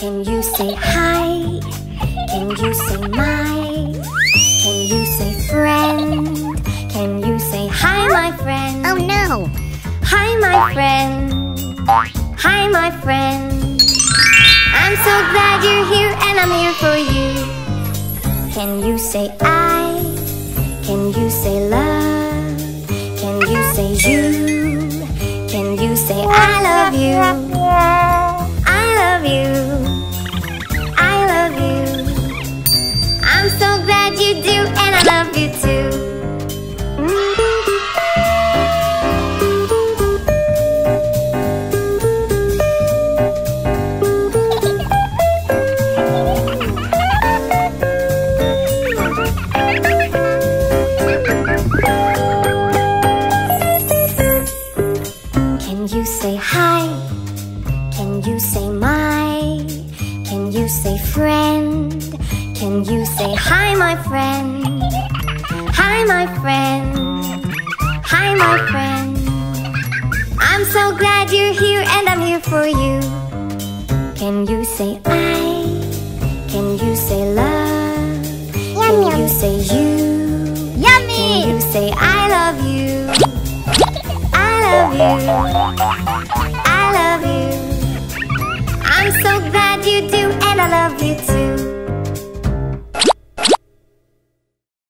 Can you say hi? Can you say my? Can you say friend? Can you say hi, my friend? Oh no! Hi, my friend. Hi, my friend. I'm so glad you're here and I'm here for you. Can you say I? Can you say love? Can you say you? Can you say I love you? Can you say hi? Can you say my? Can you say friend? Can you say hi, my friend? Hi, my friend. Hi, my friend. I'm so glad you're here and I'm here for you. Can you say I? Can you say love? Can Yum, yum. you say you? Yummy! Can Yummy! you say I love you? I love you. I love you. I'm so glad you do, and I love you too.